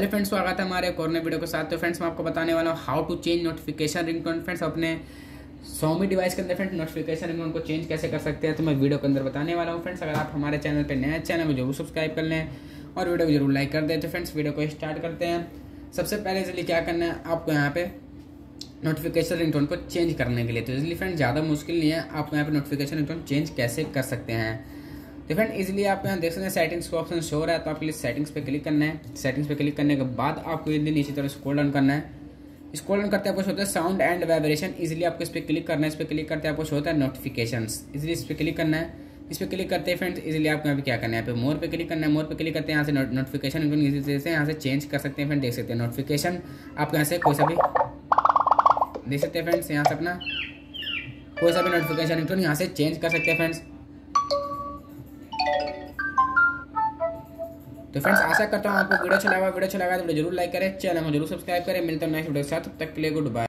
Hello friends स्वागत है हमारे एक वीडियो के साथ। तो फ्रेंड्स, मैं आपको बताने वाला हूँ how to change notification ringtone friends, अपने सोमी डिवाइस के अंदर फ्रेंड्स नोटिफिकेशन रिंगटोन को चेंज कैसे कर सकते हैं तो मैं वीडियो के अंदर बताने वाला हूँ। फ्रेंड्स, अगर आप हमारे चैनल पर नया चैनल को ज़रूर सब्सक्राइब कर लें और वीडियो को ज़रूर लाइक कर दें। तो फ्रेंड्स, वीडियो को स्टार्ट करते हैं। सबसे पहले इसलिए क्या करना है, आपको यहाँ पे नोटिफिकेशन रिंगटोन को चेंज करने के लिए। तो इसलिए फ्रेंड ज़्यादा मुश्किल नहीं है आप यहाँ पे नोटिफिकेशन रिंगटोन चेंज कैसे कर सकते हैं। तो फ्रेंड इसलिए आप यहाँ देख सकते हैं सेटिंग्स का ऑप्शन शो रहा है तो आपके लिए सेटिंग्स पे क्लिक करना है। सेटिंग्स पे क्लिक करने के बाद आपको इधर नीचे तरह स्क्रॉल डाउन करना है। स्क्रॉल डाउन करते आपको होता है साउंड एंड वाइब्रेशन इसलिए आपको इस पर क्लिक करना है, इस पर क्लिक करते आपको होता है नोटिफिकेशन इजिली इस पर क्लिक करना है। इस पर क्लिक करते हैं फ्रेंड्स इसलिए आपको यहाँ पे क्या करना है? यहाँ पे मोर पे क्लिक करना है मोर पे क्लिक करते हैं, यहाँ से नोटिफिकेशन तरह से यहाँ से चेंज कर सकते हैं फ्रेंड देख सकते हैं नोटिफिकेशन आपको यहाँ से कोई सा भी देख सकते हैं फ्रेंड्स यहाँ से अपना कोई सा भी नोटिफिकेशन यहाँ से चेंज कर सकते हैं फ्रेंड्स तो फ्रेंड्स आशा करता हूँ आपको वीडियो अच्छा लगा वीडियो अच्छा लगा तो वीडियो ज़रूर लाइक करें चैनल को ज़रूर सब्सक्राइब करें। मिलते हैं नेक्स्ट वीडियो के साथ तब तक के लिए गुड बाय